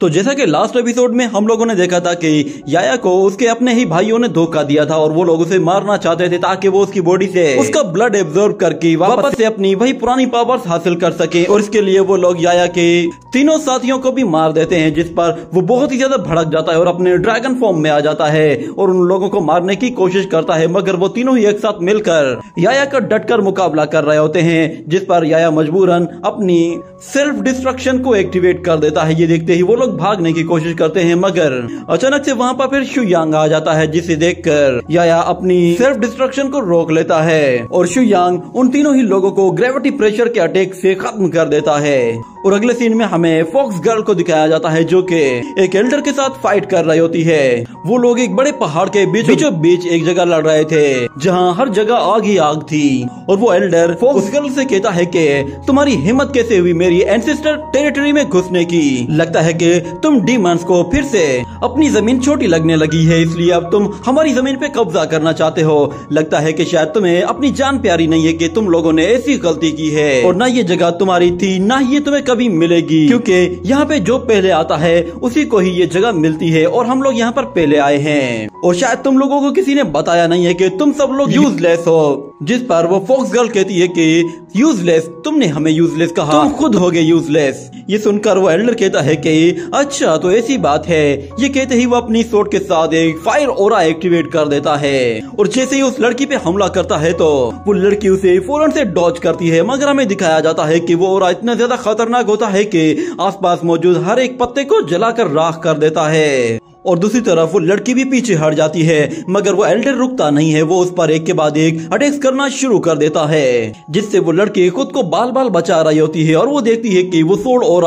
तो जैसा कि लास्ट एपिसोड में हम लोगों ने देखा था कि याया को उसके अपने ही भाइयों ने धोखा दिया था और वो लोग उसे मारना चाहते थे ताकि वो उसकी बॉडी से उसका ब्लड एब्जॉर्ब करके वापस से अपनी वही पुरानी पावर्स हासिल कर सके और इसके लिए वो लोग याया के तीनों साथियों को भी मार देते हैं, जिस पर वो बहुत ही ज़्यादा भड़क जाता है और अपने ड्रैगन फॉर्म में आ जाता है और उन लोगों को मारने की कोशिश करता है, मगर वो तीनों ही एक साथ मिलकर याया का डटकर मुकाबला कर रहे होते हैं, जिस पर याया मजबूरन अपनी सेल्फ डिस्ट्रक्शन को एक्टिवेट कर देता है। ये देखते ही वो लोग भागने की कोशिश करते हैं, मगर अचानक से वहाँ पर फिर शु यांग आ जाता है, जिसे देखकर याया अपनी सेल्फ डिस्ट्रक्शन को रोक लेता है, और शु यांग उन तीनों ही लोगों को ग्रेविटी प्रेशर के अटैक से खत्म कर देता है। और अगले सीन में हमें फॉक्स गर्ल को दिखाया जाता है, जो कि एक एल्डर के साथ फाइट कर रही होती है। वो लोग एक बड़े पहाड़ के बीच, बीचों, बीच एक जगह लड़ रहे थे, जहाँ हर जगह आग ही आग थी। और वो एल्डर फॉक्स गर्ल से कहता है कि, तुम्हारी हिम्मत कैसे हुई मेरी एंसेस्टर टेरिटरी में घुसने की? लगता है कि तुम डीमंस को फिर से। अपनी ज़मीन छोटी लगने लगी है इसलिए अब तुम हमारी ज़मीन पे कब्जा करना चाहते हो। लगता है कि शायद तुम्हें अपनी जान प्यारी नहीं है कि तुम लोगों ने ऐसी गलती की है। और ना ये जगह तुम्हारी थी ना ये तुम्हें कभी मिलेगी। क्योंकि यहाँ पे जो पहले आता है उसी को ही ये जगह मिलती है और हम लोग यहाँ पर पहले आए हैं। और शायद तुम लोगों को किसी ने बताया नहीं है कि तुम सब लोग यूजलेस हो। जिस पर वो फोक्स गर्ल कहती है कि यूजलेस तुमने हमें यूजलेस कहा। तुम खुद हो गए यूजलेस ये सुनकर वो एल्डर कहता है कि अच्छा तो ऐसी बात है। ये कहते ही वो अपनी सोट के साथ एक फायर ओरा एक्टिवेट कर देता है। और जैसे ही उस लड़की पे हमला करता है तो वो लड़की उसे फ़ौरन से डॉज करती है। मगर हमें दिखाया जाता है कि वो ओरा इतना ज़्यादा खतरनाक होता है कि आसपास मौजूद हर एक पत्ते को जलाकर राख कर देता है। और दूसरी तरफ़ वो लड़की भी पीछे हट जाती है मगर वो एल्डर रुकता नहीं है वो उस पर एक के बाद एक अटैक्स करना शुरू कर देता है जिससे वो लड़की खुद को बाल बाल बचा रही होती है और वो देखती है कि वो सोड और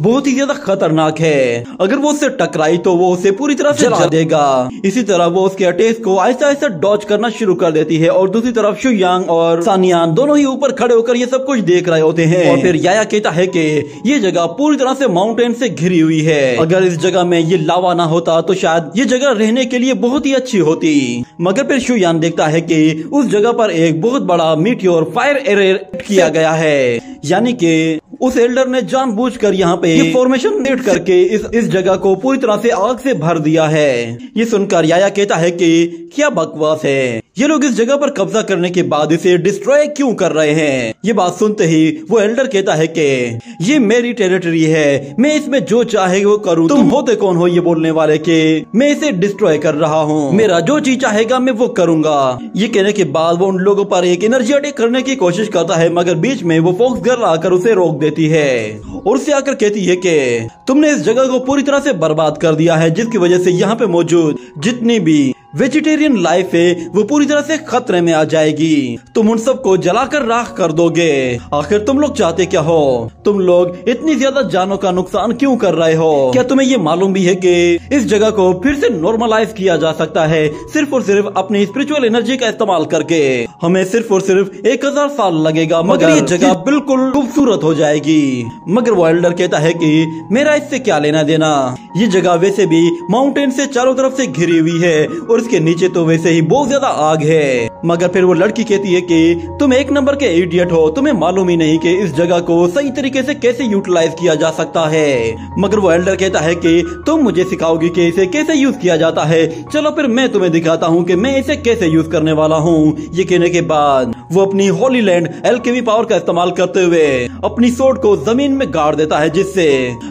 बहुत ही ज़्यादा खतरनाक है। अगर वो उससे टकराई तो वो उसे पूरी तरह से जला देगा। इसी तरह वो उसके अटैक्स को आहिस्ता आहिस्ता डॉच करना शुरू कर देती है और दूसरी तरफ़ शुयांग और सानियान दोनों ही ऊपर खड़े होकर ये सब कुछ देख रहे होते हैं। और फिर याया कहता है कि ये जगह पूरी तरह से माउंटेन से घिरी हुई है। अगर इस जगह में ये लावा ना होता तो शायद ये जगह रहने के लिए बहुत ही अच्छी होती। मगर फिर शुयान देखता है कि उस जगह पर एक बहुत बड़ा मीटियोर फायर एरेट किया गया है। यानी कि उस एल्डर ने जानबूझकर यहाँ पे फॉर्मेशन क्रिएट करके इस इस जगह को पूरी तरह से आग से भर दिया है। ये सुनकर याया कहता है कि, क्या बकवास है? ये लोग इस जगह पर कब्जा करने के बाद इसे डिस्ट्रॉय क्यों कर रहे हैं? ये बात सुनते ही वो एल्डर कहता है कि, ये मेरी टेरिटरी है। मैं इसमें जो चाहे वो करूँ। तुम होते कौन हो ये बोलने वाले के, मैं इसे डिस्ट्रॉय कर रहा हूँ। मेरा जो चीज़ चाहेगा मैं वो करूँगा। ये कहने के बाद वो उन लोगों पर एक एनर्जी अटैक करने की कोशिश करता है, मगर बीच में वो फोक्स गर्ल आकर उसे रोक देती है। और उसे आकर कहती है कि, तुमने इस जगह को पूरी तरह से बर्बाद कर दिया है, जिसकी वजह से यहाँ पे मौजूद जितनी भी वेजिटेरियन लाइफ है वो पूरी तरह से खतरे में आ जाएगी। तुम उन सबको जलाकर राख कर दोगे। आखिर तुम लोग चाहते क्या हो? तुम लोग इतनी ज़्यादा जानों का नुकसान क्यों कर रहे हो? क्या तुम्हें ये मालूम भी है कि इस जगह को फिर से नॉर्मलाइज किया जा सकता है सिर्फ़ और सिर्फ़ अपनी स्पिरिचुअल एनर्जी का इस्तेमाल करके? हमें सिर्फ़ और सिर्फ़ एक हज़ार साल लगेगा मगर ये जगह बिल्कुल खूबसूरत हो जाएगी। मगर वाइल्डर कहता है कि मेरा इससे क्या लेना देना? ये जगह वैसे भी माउंटेन से चारों तरफ़ से घिरी हुई है और इसके नीचे तो वैसे ही बहुत ज़्यादा आग है। मगर फिर वो लड़की कहती है कि, तुम एक नंबर के इडियट हो। तुम्हें मालूम ही नहीं कि इस जगह को सही तरीके से कैसे यूटिलाइज किया जा सकता है। मगर वो एल्डर कहता है कि, तुम मुझे सिखाओगी कि इसे कैसे यूज़ किया जाता है। चलो फिर मैं तुम्हें दिखाता हूँ कि मैं इसे कैसे यूज़ करने वाला हूँ। ये कहने के बाद वो अपनी होली लैंड एल्केमी पावर का इस्तेमाल करते हुए अपनी सोट को ज़मीन में गाड़ देता है, जिससे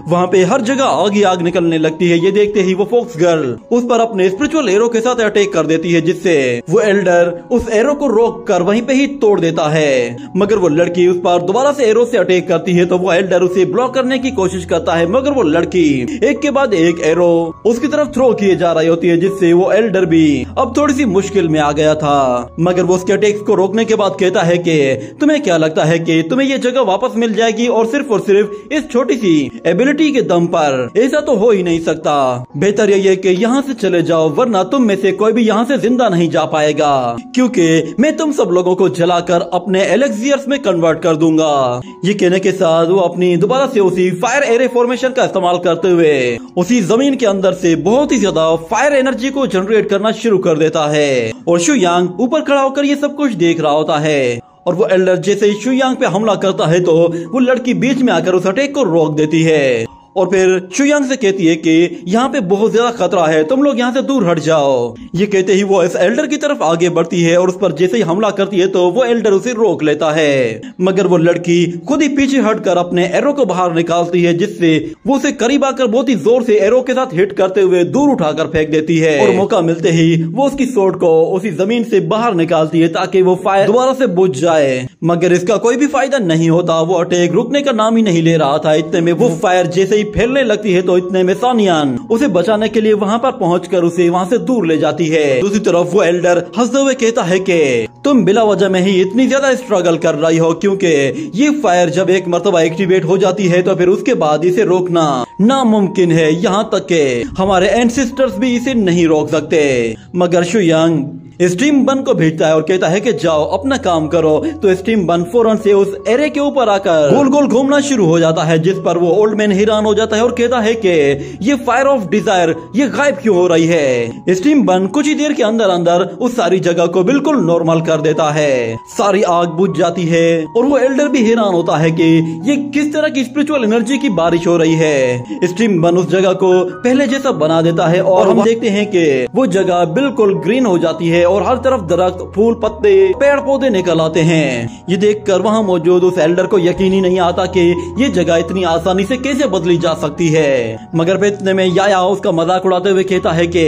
वहाँ पे हर जगह आग ही आग निकलने लगती है। ये देखते ही वो फोक्स गर्ल उस पर अपने स्पिरिचुअल एरो के साथ अटैक कर देती है, जिससे वो एल्डर उस एरो को रोक कर वहीं पे ही तोड़ देता है। मगर वो लड़की उस पर दोबारा से एरो से अटैक करती है तो वो एल्डर उसे ब्लॉक करने की कोशिश करता है, मगर वो लड़की एक के बाद एक एरो उसकी तरफ़ थ्रो किए जा रही होती है, जिससे वो एल्डर भी अब थोड़ी सी मुश्किल में आ गया था। मगर वो उसके अटैक्स को रोकने के बाद कहता है की, तुम्हें क्या लगता है की तुम्हें ये जगह वापस मिल जाएगी और सिर्फ़ और सिर्फ़ इस छोटी सी एबिलिटी के दम पर? ऐसा तो हो ही नहीं सकता। बेहतर यही है कि यहाँ से चले जाओ, वरना तुम में से कोई भी यहाँ से ज़िंदा नहीं जा पाएगा, क्योंकि मैं तुम सब लोगों को जलाकर अपने एलेक्सियर्स में कन्वर्ट कर दूँगा। ये कहने के साथ वो अपनी दोबारा से उसी फायर एरे फॉर्मेशन का इस्तेमाल करते हुए उसी ज़मीन के अंदर से बहुत ही ज़्यादा फायर एनर्जी को जनरेट करना शुरू कर देता है और शुयांग ऊपर खड़ा होकर ये सब कुछ देख रहा होता है। और वो एल्डर जैसे शुयांग पे हमला करता है तो वो लड़की बीच में आकर उस अटैक को रोक देती है। और फिर शुयांग से कहती है कि यहाँ पे बहुत ज़्यादा खतरा है, तुम लोग यहाँ से दूर हट जाओ। ये कहते ही वो इस एल्डर की तरफ़ आगे बढ़ती है और उस पर जैसे ही हमला करती है तो वो एल्डर उसे रोक लेता है। मगर वो लड़की खुद ही पीछे हटकर अपने एरो को बाहर निकालती है, जिससे वो उसे करीब आकर बहुत ही ज़ोर से एरो के साथ हिट करते हुए दूर उठाकर फेंक देती है। और मौका मिलते ही वो उसकी सोट को उसी ज़मीन से बाहर निकालती है ताकि वो फायर दोबारा से बुझ जाए। मगर इसका कोई भी फ़ायदा नहीं होता, वो अटैक रुकने का नाम ही नहीं ले रहा था। इतने में वो फायर जैसे ही फैलने लगती है तो इतने में सानियान उसे बचाने के लिए वहाँ पर पहुँच कर उसे वहाँ से दूर ले जाती है। दूसरी तरफ़ वो एल्डर हँसते हुए कहता है की, तुम बिला वजह में ही इतनी ज़्यादा स्ट्रगल कर रही हो, क्योंकि ये फायर जब एक मरतबा एक्टिवेट हो जाती है तो फिर उसके बाद इसे रोकना नामुमकिन है यहाँ तक के हमारे एंसिस्टर्स भी इसे नहीं रोक सकते। मगर शुयंग स्टीम बन को भेजता है और कहता है कि जाओ अपना काम करो। तो स्टीम बन फ़ौरन से उस एरे के ऊपर आकर गोल गोल घूमना शुरू हो जाता है जिस पर वो ओल्ड मैन हैरान हो जाता है और कहता है कि ये फायर ऑफ़ डिज़ायर ये गायब क्यों हो रही है? स्टीम बन कुछ ही देर के अंदर अंदर उस सारी जगह को बिल्कुल नॉर्मल कर देता है। सारी आग बुझ जाती है और वो एल्डर भी हैरान होता है कि ये किस तरह की स्पिरिचुअल एनर्जी की बारिश हो रही है? स्टीम बन उस जगह को पहले जैसा बना देता है और हम देखते हैं कि वो जगह बिल्कुल ग्रीन हो जाती है। और हर तरफ़ दरख्त, फूल, पत्ते पेड़ पौधे निकल आते हैं। ये देखकर वहाँ मौजूद उस एल्डर को यकीन ही नहीं आता कि ये जगह इतनी आसानी से कैसे बदली जा सकती है। मगर इतने में याया उसका मज़ाक उड़ाते हुए कहता है कि,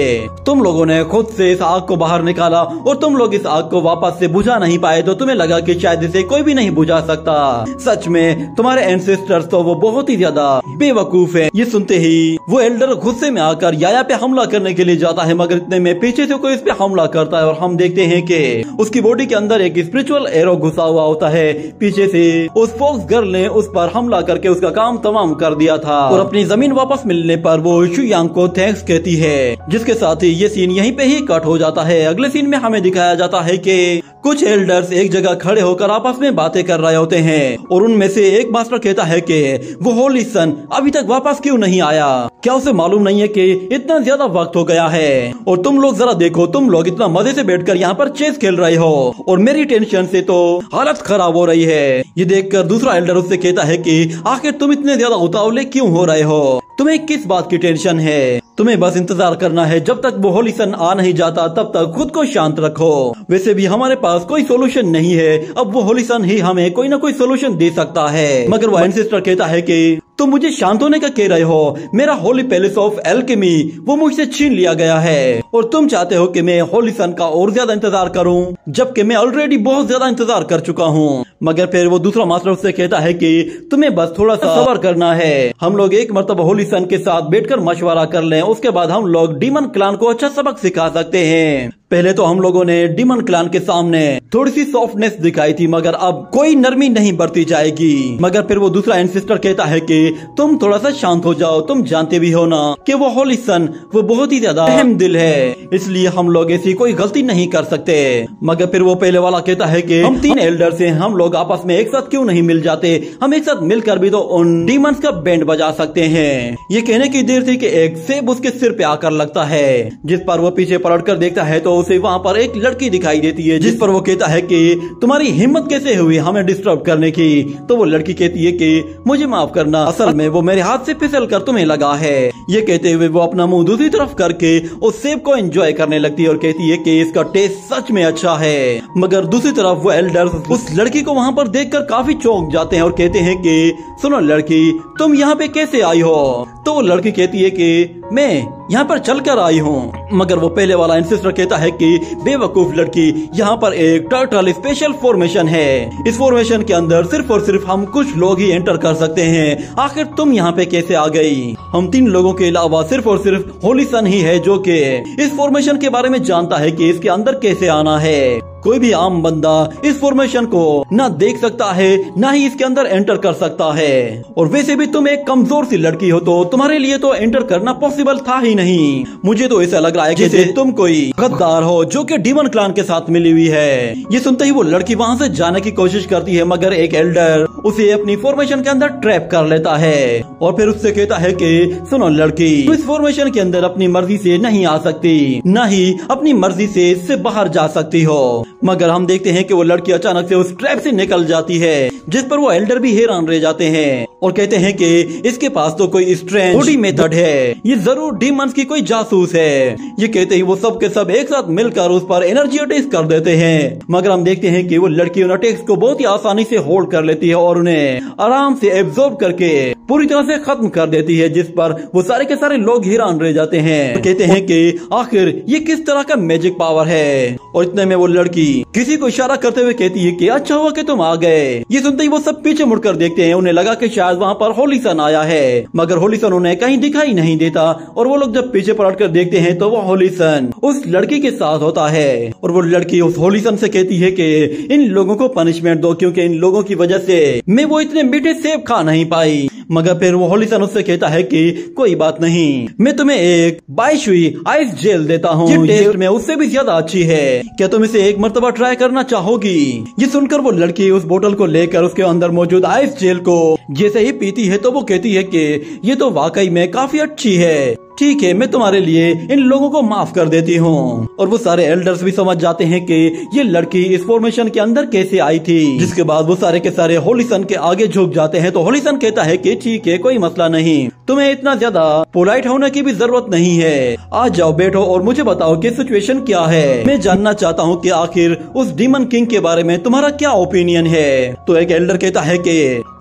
तुम लोगों ने खुद से इस आग को बाहर निकाला और तुम लोग इस आग को वापस से बुझा नहीं पाए तो तुम्हें लगा कि शायद इसे कोई भी नहीं बुझा सकता। सच में, तुम्हारे एंसेस्टर्स तो वो बहुत ही ज़्यादा बेवकूफ़ है। ये सुनते ही वो एल्डर गुस्से में आकर याया पे हमला करने के लिए जाता है, मगर इतने में पीछे से कोई इस पे हमला करता है। और हम देखते हैं कि उसकी बॉडी के अंदर एक स्पिरिचुअल एरो घुसा हुआ होता है। पीछे से उस फोक्स गर्ल ने उस पर हमला करके उसका काम तमाम कर दिया था और अपनी ज़मीन वापस मिलने पर वो शुयांग को थैंक्स कहती है, जिसके साथ ही ये सीन यहीं पे ही कट हो जाता है। अगले सीन में हमें दिखाया जाता है कि कुछ एल्डर्स एक जगह खड़े होकर आपस में बातें कर रहे होते हैं और उनमें से एक मास्टर कहता है कि, वो होली सन, अभी तक वापस क्यों नहीं आया? क्या उसे मालूम नहीं है कि इतना ज़्यादा वक्त हो गया है? और तुम लोग जरा देखो, तुम लोग इतना मज़े से बैठकर यहाँ पर चेस खेल रहे हो। और मेरी टेंशन से तो हालत खराब हो रही है। ये देखकर दूसरा एल्डर उससे कहता है कि, आखिर तुम इतने ज़्यादा उतावले क्यों हो रहे हो? तुम्हें किस बात की टेंशन है? तुम्हें बस इंतज़ार करना है, जब तक वो होली सन आ नहीं जाता, तब तक खुद को शांत रखो। वैसे भी हमारे पास कोई सोल्यूशन नहीं है। अब वो होली सन ही हमें कोई ना कोई सोल्यूशन दे सकता है। मगर वो एनसिस्टर कहता है कि तुम मुझे शांत होने का कह रहे हो। मेरा होली पैलेस ऑफ़ एल्केमी, वो मुझसे छीन लिया गया है। और तुम चाहते हो कि मैं होली सन का और ज़्यादा इंतज़ार करूँ, जबकि मैं ऑलरेडी बहुत ज़्यादा इंतज़ार कर चुका हूँ। मगर फिर वो दूसरा मास्टर उससे कहता है कि तुम्हें बस थोड़ा सा सबर करना है। हम लोग एक मरतबा होली सन के साथ बैठकर मशवरा कर लें, उसके बाद हम लोग डीमन क्लान को अच्छा सबक सिखा सकते हैं। पहले तो हम लोगों ने डिमन क्लान के सामने थोड़ी सी सॉफ्टनेस दिखाई थी, मगर अब कोई नरमी नहीं बरती जाएगी। मगर फिर वो दूसरा एंसिस्टर कहता है कि, तुम थोड़ा सा शांत हो जाओ, तुम जानते भी हो ना कि वो होली सन वो बहुत ही ज़्यादा अहम दिल है। इसलिए हम लोग ऐसी कोई गलती नहीं कर सकते। मगर फिर वो पहले वाला कहता है की, हम तीन एल्डर से हम लोग आपस में एक साथ क्यूँ नहीं मिल जाते? हम एक साथ मिलकर भी तो उन डीमंस का बैंड बजा सकते हैं। ये कहने की देर थी की एक सेब उसके सिर पे आकर लगता है, जिस पर वो पीछे पलट कर देखता है तो उसे वहाँ पर एक लड़की दिखाई देती है, जिस पर वो कहता है कि, तुम्हारी हिम्मत कैसे हुई हमें डिस्टर्ब करने की? तो वो लड़की कहती है कि, मुझे माफ़ करना, असल में वो मेरे हाथ से फिसल कर तुम्हें लगा है। ये कहते हुए वो अपना मुँह दूसरी तरफ़ करके उस सेब को एंजॉय करने लगती है और कहती है कि, इसका टेस्ट सच में अच्छा है। मगर दूसरी तरफ़ वो एल्डर उस लड़की को वहाँ पर देखकर काफ़ी चौंक जाते हैं और कहते हैं कि, सुनो लड़की, तुम यहाँ पे कैसे आई हो? तो वो लड़की कहती है कि, मैं यहाँ पर चलकर आई हूँ। मगर वो पहले वाला इंसिस्टर कहता है कि बेवकूफ़ लड़की यहाँ पर एक टर्टल स्पेशल फॉर्मेशन है। इस फॉर्मेशन के अंदर सिर्फ़ और सिर्फ़ हम कुछ लोग ही एंटर कर सकते हैं। आखिर तुम यहाँ पे कैसे आ गई? हम तीन लोगों के अलावा सिर्फ़ और सिर्फ़ होली सन ही है जो की इस फॉर्मेशन के बारे में जानता है की इसके अंदर कैसे आना है। कोई भी आम बंदा इस फॉर्मेशन को न देख सकता है न ही इसके अंदर एंटर कर सकता है। और वैसे भी तुम एक कमज़ोर सी लड़की हो तो तुम्हारे लिए तो एंटर करना पॉसिबल था ही नहीं। मुझे तो ऐसा लग रहा है जैसे तुम कोई गद्दार हो जो कि डीमन क्लान के साथ मिली हुई है। ये सुनते ही वो लड़की वहाँ से जाने की कोशिश करती है मगर एक एल्डर उसे अपनी फॉर्मेशन के अंदर ट्रैप कर लेता है और फिर उससे कहता है कि सुनो लड़की तू इस फॉर्मेशन के अंदर अपनी मर्ज़ी से नहीं आ सकती न ही अपनी मर्ज़ी से इससे बाहर जा सकती हो। मगर हम देखते हैं कि वो लड़की अचानक से उस ट्रैप से निकल जाती है, जिस पर वो एल्डर भी हैरान रह जाते हैं। और कहते हैं कि इसके पास तो कोई स्ट्रेंज बॉडी मेथड है। ये ज़रूर डीमंस की कोई जासूस है। ये कहते ही वो सब के सब एक साथ मिलकर उस पर एनर्जी अटैक कर देते हैं। मगर हम देखते हैं कि वो लड़की उन अटैक्स को बहुत ही आसानी से होल्ड कर लेती है और उन्हें आराम से एब्जॉर्ब करके पूरी तरह से खत्म कर देती है जिस पर वो सारे के सारे लोग हैरान रह जाते हैं। तो कहते हैं कि आखिर ये किस तरह का मैजिक पावर है? और इतने में वो लड़की किसी को इशारा करते हुए कहती है कि अच्छा हुआ कि तुम आ गए। ये सुनते ही वो सब पीछे मुड़कर देखते हैं। उन्हें लगा कि शायद वहाँ पर होली सन आया है। मगर होली सन उन्हें कहीं दिखाई नहीं देता और वो लोग जब पीछे पलट कर देखते हैं तो वो होली सन उस लड़की के साथ होता है। और वो लड़की उस होली सन से कहती है कि इन लोगों को पनिशमेंट दो, क्योंकि इन लोगों की वजह से मैं वो इतने मीठे सेब खा नहीं पाई। मगर फिर वो होली सन उससे कहता है कि कोई बात नहीं मैं तुम्हें एक बाइश हुई आइस जेल देता हूँ। ये टेस्ट में उससे भी ज़्यादा अच्छी है। क्या तुम इसे एक मरतबा ट्राई करना चाहोगी? ये सुनकर वो लड़की उस बोतल को लेकर उसके अंदर मौजूद आइस जेल को जैसे ही पीती है तो वो कहती है की ये तो वाकई में काफ़ी अच्छी है। ठीक है, मैं तुम्हारे लिए इन लोगों को माफ़ कर देती हूँ। और वो सारे एल्डर्स भी समझ जाते हैं कि ये लड़की इस फॉर्मेशन के अंदर कैसे आई थी। जिसके बाद वो सारे के सारे होलीसन के आगे झुक जाते हैं तो होलीसन कहता है कि ठीक है, कोई मसला नहीं। तुम्हें इतना ज़्यादा पोलाइट होने की भी ज़रूरत नहीं है। आज जाओ बैठो और मुझे बताओ कि सिचुएशन क्या है। मैं जानना चाहता हूँ कि आखिर उस डीमन किंग के बारे में तुम्हारा क्या ओपिनियन है। तो एक एल्डर कहता है कि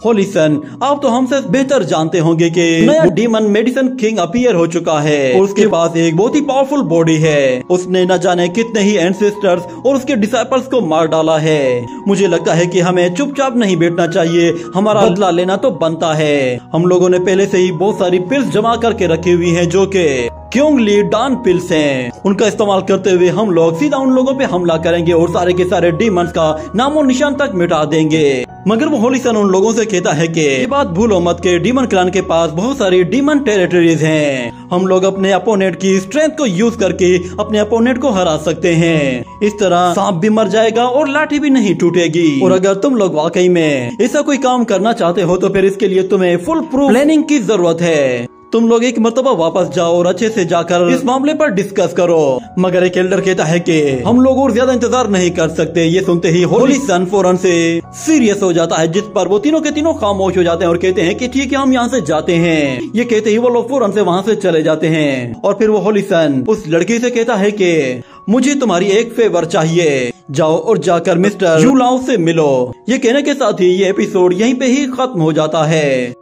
होलीसन आप तो हमसे बेहतर जानते होंगे कि नया डीमन मेडिसन किंग अपियर हो चुका है। और उसके पास एक बहुत ही पावरफुल बॉडी है। उसने न जाने कितने ही एंसेस्टर्स और उसके डिसाइपल्स को मार डाला है। मुझे लगता है कि हमें चुपचाप नहीं बैठना चाहिए। हमारा बदला लेना तो बनता है। हम लोगों ने पहले से ही बहुत सारी पिल्स जमा करके रखी हुई है जो के क्यों ली डान पिल्स हैं? उनका इस्तेमाल करते हुए हम लोग सीधा उन लोगों पे हमला करेंगे और सारे के सारे डीमंस का नामो निशान तक मिटा देंगे। मगर वो होलीसन उन लोगों से कहता है कि, ये बात भूलो मत के डीमन क्लान के पास बहुत सारी डीमन टेरिटरीज हैं। हम लोग अपने अपोनेंट की स्ट्रेंथ को यूज़ करके अपने अपोनेंट को हरा सकते हैं। इस तरह सांप भी मर जाएगा और लाठी भी नहीं टूटेगी। और अगर तुम लोग वाकई में ऐसा कोई काम करना चाहते हो तो फिर इसके लिए तुम्हें फुल प्रूफ प्लानिंग की ज़रूरत है। तुम लोग एक मरतबा वापस जाओ और अच्छे से जाकर इस मामले पर डिस्कस करो। मगर एक एल्डर कहता है कि हम लोग और ज़्यादा इंतज़ार नहीं कर सकते। ये सुनते ही होली सन फ़ौरन से सीरियस हो जाता है जिस पर वो तीनों के तीनों खामोश हो जाते हैं और कहते हैं कि ठीक है हम यहाँ से जाते हैं। ये कहते ही वो लोग फ़ौरन से वहाँ से चले जाते हैं। और फिर वो होली सन उस लड़की से कहता है कि मुझे तुम्हारी एक फेवर चाहिए। जाओ और जाकर मिस्टर यूलाओ से मिलो। ये कहने के साथ ही ये एपिसोड यहीं पे ही खत्म हो जाता है।